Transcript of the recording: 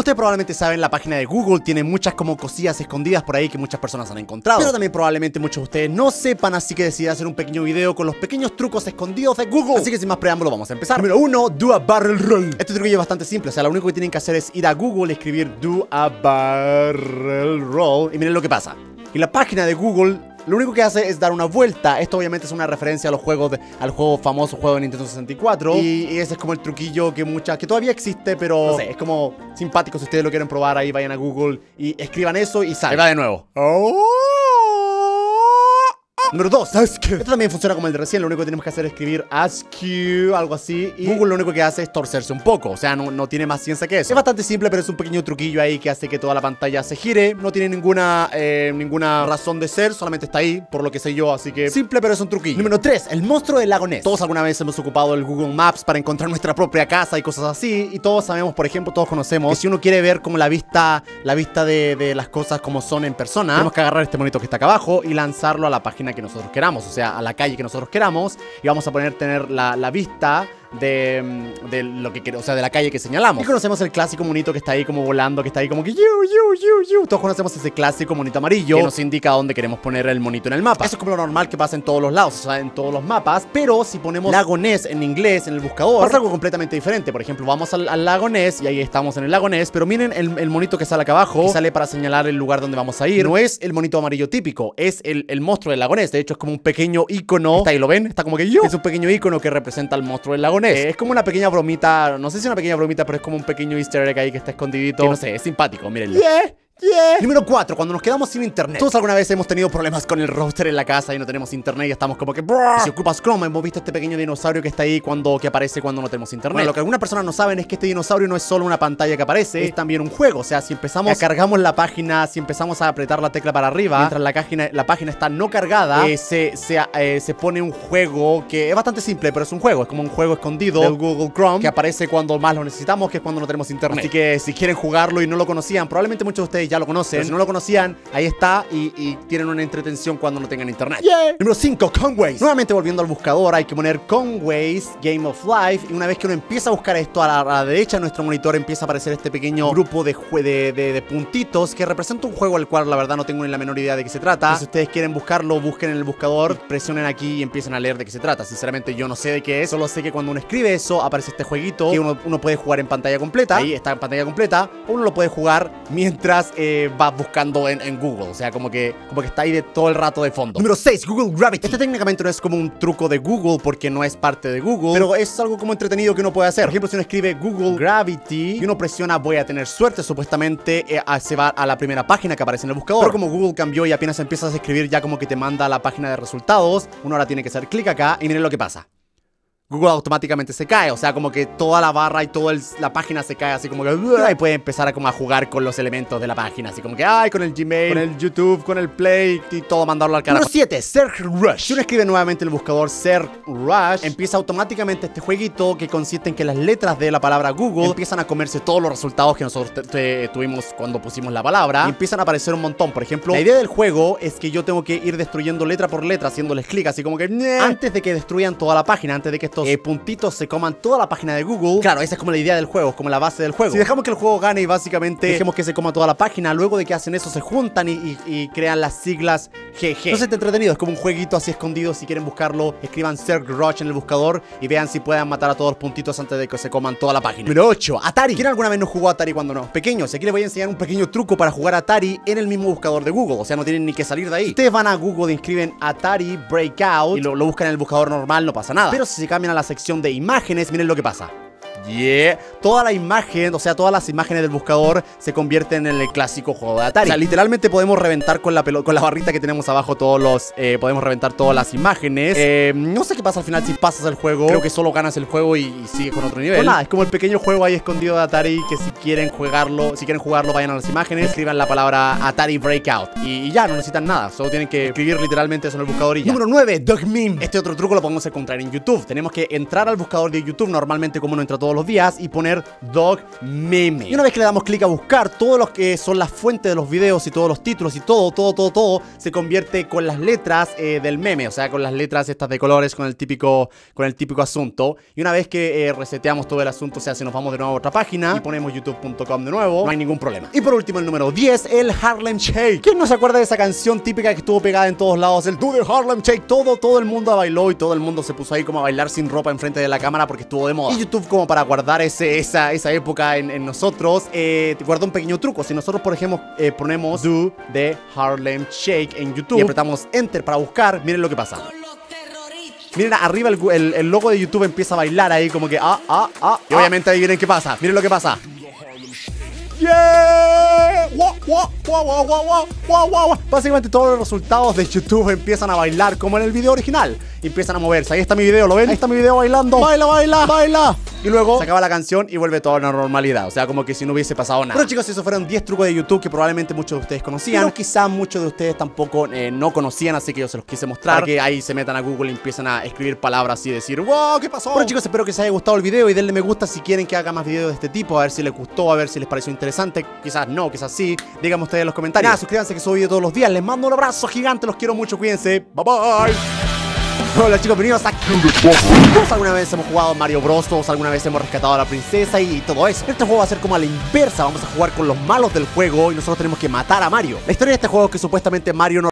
Ustedes probablemente saben, la página de Google tiene muchas como cosillas escondidas por ahí que muchas personas han encontrado. Pero también probablemente muchos de ustedes no sepan, así que decidí hacer un pequeño video con los pequeños trucos escondidos de Google. Así que sin más preámbulo, vamos a empezar. Número uno, do a barrel roll. Este truco es bastante simple, o sea, lo único que tienen que hacer es ir a Google y escribir do a barrel roll y miren lo que pasa. Y la página de Google lo único que hace es dar una vuelta. Esto obviamente es una referencia a los juegos al juego famoso juego de Nintendo 64. Y, ese es como el truquillo que muchas, que todavía existe, pero no sé, es como simpático si ustedes lo quieren probar. Ahí vayan a Google y escriban eso y sale. Ahí va de nuevo. Oh. Número 2, Esto también funciona como el de recién, lo único que tenemos que hacer es escribir ASCII, algo así. Y Google lo único que hace es torcerse un poco, o sea, no, tiene más ciencia que eso. Es bastante simple, pero es un pequeño truquillo ahí que hace que toda la pantalla se gire. No tiene ninguna, eh, ninguna razón de ser, solamente está ahí, por lo que sé yo, así que simple, pero es un truquillo. Número 3, el monstruo del lago Ness. Todos alguna vez hemos ocupado el Google Maps para encontrar nuestra propia casa y cosas así. Y todos sabemos, por ejemplo, todos conocemos que si uno quiere ver como la vista, la vista de, de las cosas como son en persona, tenemos que agarrar este monito que está acá abajo y lanzarlo a la página que nosotros queramos. O sea, a la calle que nosotros queramos y vamos a poner tener la, vista de, de lo que o sea, de la calle que señalamos. Y conocemos el clásico monito que está ahí como volando, que está ahí como que yu, yu, yu, yu. Todos conocemos ese clásico monito amarillo que nos indica dónde queremos poner el monito en el mapa. Eso es como lo normal que pasa en todos los lados, o sea, en todos los mapas. Pero si ponemos lago Ness en inglés en el buscador, pasa algo completamente diferente. Por ejemplo, vamos al, al lago Ness y ahí estamos en el lago Ness, pero miren el, monito que sale acá abajo, que sale para señalar el lugar donde vamos a ir. No es el monito amarillo típico, es el, el monstruo del lago Ness. De hecho, es como un pequeño icono. Está ahí, ¿lo ven? Está como que yo. Es un pequeño icono que representa al monstruo del lago Ness. es como una pequeña bromita, no sé si es una pequeña bromita, pero es como un pequeño easter egg ahí que está escondidito. Que no sé, es simpático, mírenlo. Número 4, cuando nos quedamos sin internet. Todos alguna vez hemos tenido problemas con el router en la casa y no tenemos internet y estamos como que Si ocupas Chrome, hemos visto este pequeño dinosaurio que está ahí cuando que aparece cuando no tenemos internet. lo que algunas personas no saben es que este dinosaurio no es solo una pantalla que aparece, es también un juego. O sea, si empezamos a cargamos la página, si empezamos a apretar la tecla para arriba, mientras la página, la página está no cargada, eh, se, eh, se, pone un juego que es bastante simple, pero es un juego. Es como un juego escondido del Google Chrome que aparece cuando más lo necesitamos, que es cuando no tenemos internet. Así que si quieren jugarlo y no lo conocían, probablemente muchos de ustedes ya lo conocen. si no lo conocían, ahí está y, tienen una entretención cuando no tengan internet. Número 5, Conways. Nuevamente volviendo al buscador, hay que poner Conways Game of Life y una vez que uno empieza a buscar esto a la, derecha de nuestro monitor empieza a aparecer este pequeño grupo de, de, de, puntitos que representa un juego al cual la verdad no tengo ni la menor idea de qué se trata. si ustedes quieren buscarlo, busquen en el buscador, presionen aquí y empiecen a leer de qué se trata. Sinceramente yo no sé de qué es, solo sé que cuando uno escribe eso aparece este jueguito que uno, puede jugar en pantalla completa. Ahí está en pantalla completa. O uno lo puede jugar mientras eh, va buscando en, Google. O sea, como que, como que está ahí de todo el rato de fondo. Número 6, Google Gravity. Este técnicamente no es como un truco de Google porque no es parte de Google, pero es algo como entretenido que uno puede hacer. Por ejemplo, si uno escribe Google Gravity y uno presiona voy a tener suerte, supuestamente eh, se va a la primera página que aparece en el buscador. Pero como Google cambió y apenas empiezas a escribir ya como que te manda a la página de resultados, uno ahora tiene que hacer clic acá y miren lo que pasa. Google automáticamente se cae. O sea, como que toda la barra y toda la página se cae así como que... Y puede empezar a, como a jugar con los elementos de la página. Así como que, ay, con el Gmail, con el YouTube, con el Play y todo mandarlo al carajo. Número 7, Search Rush. Si uno escribe nuevamente el buscador Search Rush, empieza automáticamente este jueguito que consiste en que las letras de la palabra Google empiezan a comerse todos los resultados que nosotros tuvimos cuando pusimos la palabra. Y empiezan a aparecer un montón. Por ejemplo, la idea del juego es que yo tengo que ir destruyendo letra por letra, haciéndoles clic, así como que... Antes de que destruyan toda la página, antes de que esto eh, puntitos se coman toda la página de Google. Claro, esa es como la idea del juego, como la base del juego. Si dejamos que el juego gane y básicamente dejemos que se coma toda la página, luego de que hacen eso se juntan y, crean las siglas GG. No sé, entretenido, es como un jueguito así escondido. Si quieren buscarlo, escriban Cirque Rush en el buscador y vean si pueden matar a todos los puntitos antes de que se coman toda la página. Número 8, Atari. ¿Quién alguna vez no jugó Atari cuando no? Pequeños, aquí les voy a enseñar un pequeño truco para jugar Atari en el mismo buscador de Google. O sea, no tienen ni que salir de ahí. Ustedes van a Google, inscriben Atari Breakout y lo, lo buscan en el buscador normal, no pasa nada. Pero si se cambian a la sección de imágenes, miren lo que pasa. Yeah. Toda la imagen, o sea, todas las imágenes del buscador se convierten en el clásico juego de Atari. O sea, literalmente podemos reventar con la, con la barrita que tenemos abajo todos los... Eh, podemos reventar todas las imágenes. Eh, no sé qué pasa al final si pasas el juego. Creo que solo ganas el juego y, y sigues con otro nivel. Pues nada, es como el pequeño juego ahí escondido de Atari que si quieren jugarlo, si quieren jugarlo, vayan a las imágenes, escriban la palabra Atari Breakout. Y, ya, no necesitan nada. Solo tienen que escribir literalmente eso en el buscador y ya. Número 9, Dog Meme. Este otro truco lo podemos encontrar en YouTube. Tenemos que entrar al buscador de YouTube normalmente como uno entra todos los los días y poner dog meme. Y una vez que le damos clic a buscar, todos los que son las fuentes de los videos y todos los títulos y todo, todo, todo, todo, se convierte con las letras eh, del meme, o sea, con las letras estas de colores, con el típico, con el típico asunto. Y una vez que eh, reseteamos todo el asunto, o sea, si nos vamos de nuevo a otra página y ponemos youtube.com de nuevo, no hay ningún problema. Y por último, el número 10, el Harlem Shake. ¿Quién no se acuerda de esa canción típica que estuvo pegada en todos lados? El Do de Harlem Shake. Todo, todo el mundo bailó y todo el mundo se puso ahí como a bailar sin ropa enfrente de la cámara porque estuvo de moda. Y YouTube, como para guardar ese, esa, esa época en, nosotros, eh, guarda un pequeño truco. Si nosotros, por ejemplo, eh, ponemos Do de Harlem Shake en YouTube y apretamos Enter para buscar, miren lo que pasa. Miren, arriba el, el, logo de YouTube empieza a bailar ahí como que ah, ah, ah. Y obviamente adivinen qué pasa. Miren lo que pasa. ¡Yeah! Básicamente todos los resultados de YouTube empiezan a bailar como en el video original. Empiezan a moverse. Ahí está mi video, ¿lo ven? Ahí está mi video bailando. Baila, baila, baila. Y luego se acaba la canción y vuelve toda la normalidad. O sea, como que si no hubiese pasado nada. Pero chicos, esos fueron 10 trucos de YouTube que probablemente muchos de ustedes conocían. Pero quizá muchos de ustedes tampoco eh, no conocían, así que yo se los quise mostrar. Para que ahí se metan a Google y empiezan a escribir palabras y decir, wow, ¿qué pasó? Bueno chicos, espero que les haya gustado el video y denle me gusta si quieren que haga más videos de este tipo. A ver si les gustó, a ver si les pareció interesante. Quizás no, quizás sí. Díganme ustedes en los comentarios. Nada, suscríbanse que subo video todos los días. Les mando un abrazo gigante, los quiero mucho, cuídense. Bye bye. Hola chicos, bienvenidos a Todos alguna vez hemos jugado Mario Bros, todos alguna vez hemos rescatado a la princesa y todo eso. Este juego va a ser como a la inversa, vamos a jugar con los malos del juego y nosotros tenemos que matar a Mario. La historia de este juego es que supuestamente Mario no